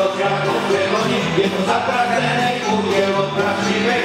do Kraków, nie to zapragnienie, kupię od prawdziwych,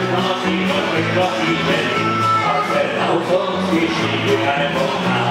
I'll tell how close you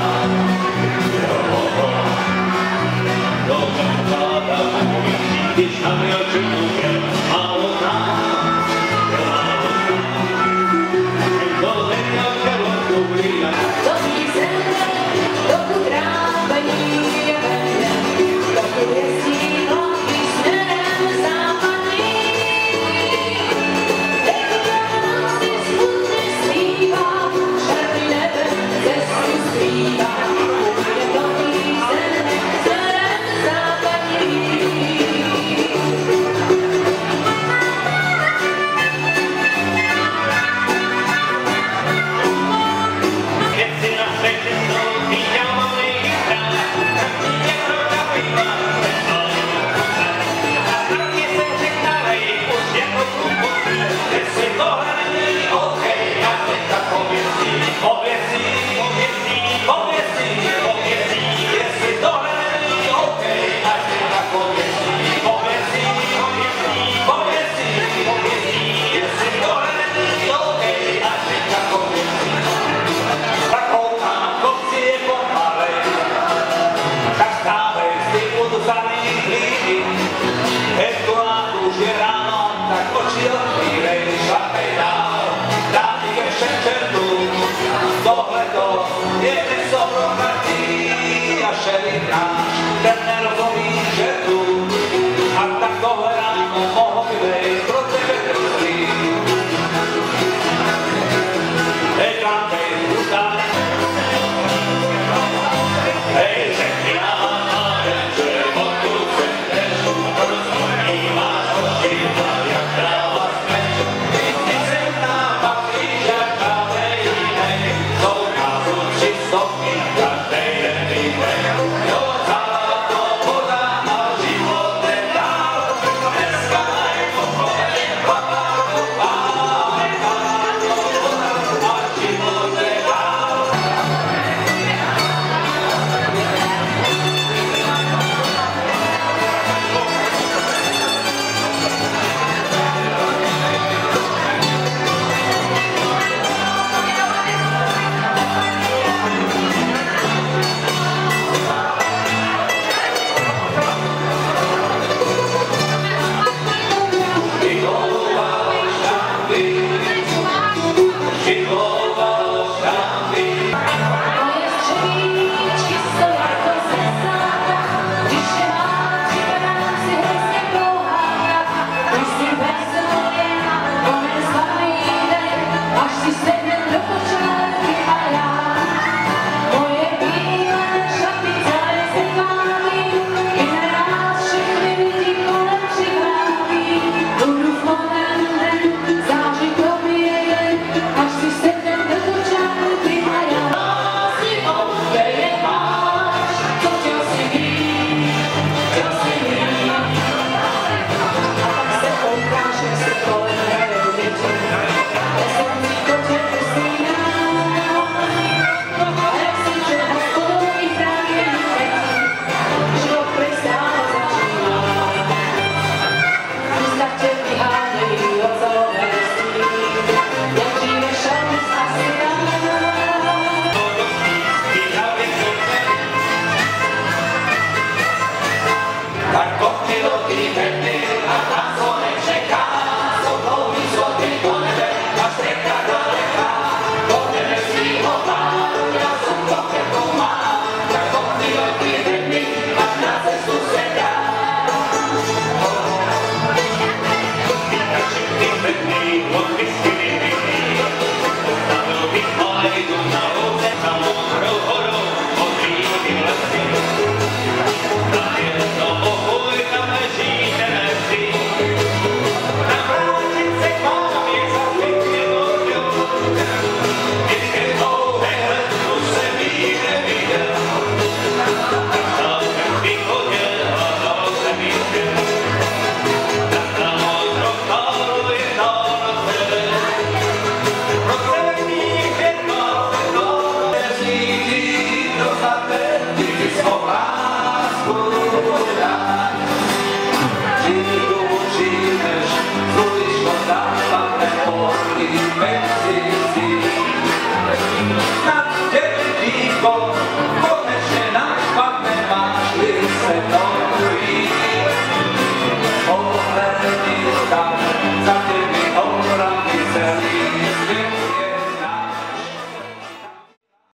I'm